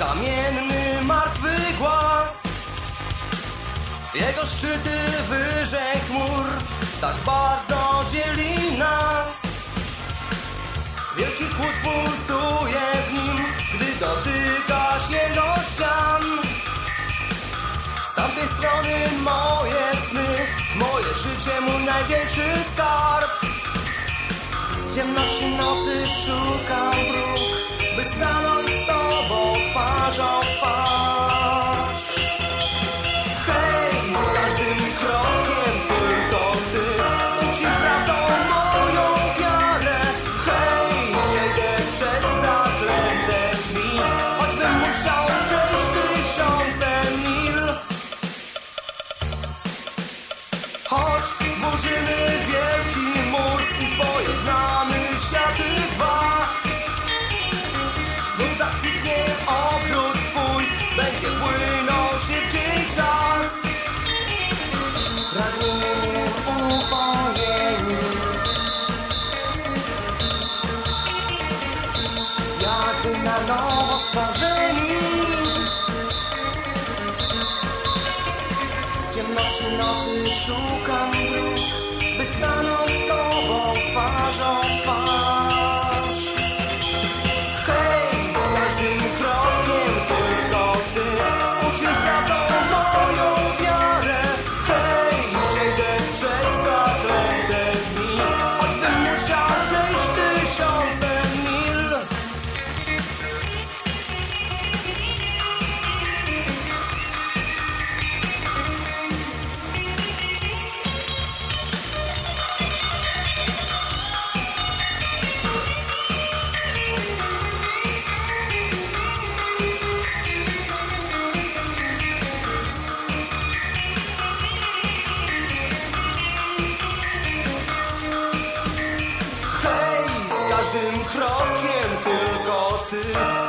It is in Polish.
Kamienny, martwy głaz. Jego szczyty wyżej chmur Tak bardzo dzieli nas. Wielki chłód pulsuje w nim Gdy dotykasz jego ścian. Z tamtej strony moje sny Moje życie, mój największy skarb. W ciemności nocy szukam dróg, Zakwitnie ogród twój, będzie płynął szybciej czas. Pragnienie upojeniu Jakby na nowo stworzeni W ciemności nocy szukam dróg, by stanąć tym krokiem tylko ty.